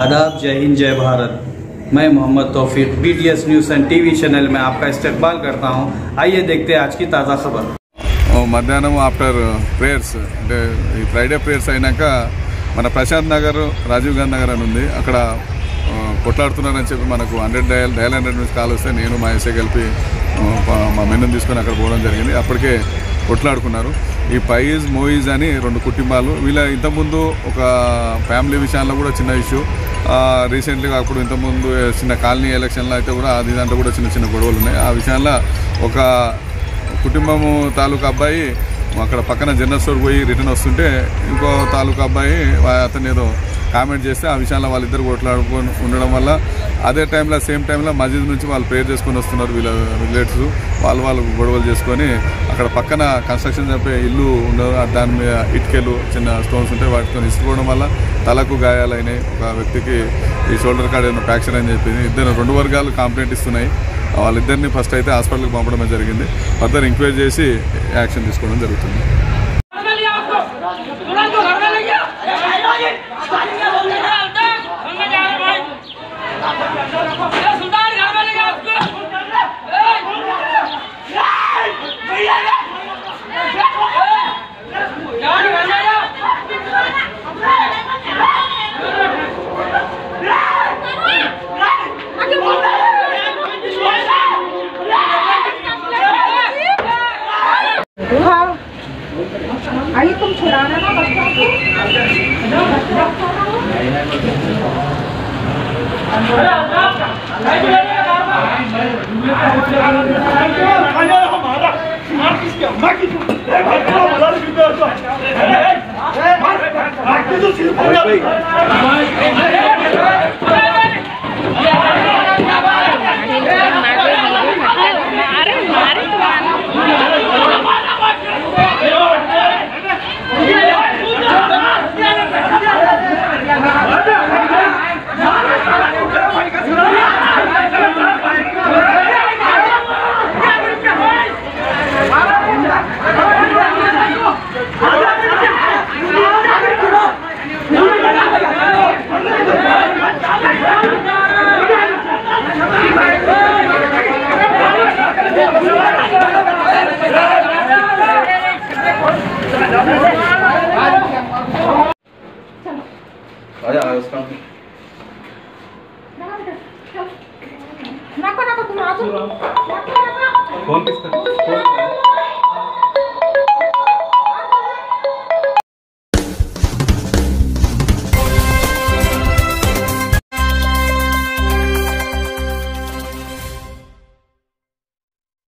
आदाब जय हिंद जय भारत मैं Mohammad Taufiq B T S news and TV channel में आपका इस्तेकबाल करता हूं आइए देखते हैं आज की ताज़ा खबर ఓ మధ్యాహ్నం ఆఫ్టర్ ప్రేయర్స్ అంటే ఈ ఫ్రైడే ప్రేయర్స్ అయినాక మన ప్రశాంత్ నగర్ రాజీవ్ గాంధీ నగర్ అని ఉంది అక్కడ ఆ, కొట్లాడుతున్నారని చెప్పి మనకు హండ్రెడ్ డయల్ డయల్ హండ్రెడ్ నుంచి కాల్ వస్తే నేను మా ఎస్ఏ కలిపి ఆ, ప- మా మెన్నుని తీసుకొని అక్కడ పోవడం జరిగింది అప్పటికే కొట్లాడుకున్నారు ఈ పైజ్ మోయిజ్ అని రెండు కుటుంబాలు వీళ్ళ ఇంతకుముందు ఒక ఫ్యామిలీ విషయాల్లో కూడా చిన్న ఇష్యూ రీసెంట్గా అప్పుడు ఇంతకుముందు చిన్న కాలనీ ఎలక్షన్లో అయితే కూడా అది దాంట్లో కూడా చిన్న చిన్న గొడవలు ఉన్నాయి. ఆ విషయంలో ఒక కుటుంబము తాలూకా అబ్బాయి అక్కడ పక్కన జనరల్ స్టోర్ పోయి రిటర్న్ వస్తుంటే ఇంకో తాలూకా అబ్బాయి వా- అతను ఏదో కామెంట్ చేస్తే ఆ విషయంలో వాళ్ళిద్దరు కొట్లాడుకొని ఉండడం వల్ల అదే టైంలో సేమ్ టైంలో మస్జిద్ నుంచి వాళ్ళు ప్రేయర్ చేసుకొని వస్తున్నారు వీళ్ళ రిలేటివ్స్. వాళ్ళు వాళ్ళు గొడవలు చేసుకొని అక్కడ పక్కన కన్స్ట్రక్షన్ చెప్పే ఇల్లు ఉండదు దాని మీద ఇటుకలు చిన్న స్టోన్స్ ఉంటాయి వాటితో ఇసుకోవడం వల్ల తలకు గాయాలైనాయి. ఒక వ్యక్తికి ఈ షోల్డర్ కార్డ్ ఏమైనా ఫ్రాక్చర్ అని చెప్పింది. ఇద్దరు రెండు వర్గాలు కాంప్లైంట్ ఇస్తున్నాయి. వాళ్ళిద్దరిని ఫస్ట్ అయితే హాస్పిటల్కి పంపడమే జరిగింది. ఫర్దర్ ఎంక్వైరీ చేసి యాక్షన్ తీసుకోవడం జరుగుతుంది. आइए तुम छुड़ाना ना बच्चों को नको आजा उसका। फ़ोन किसका फ़ोन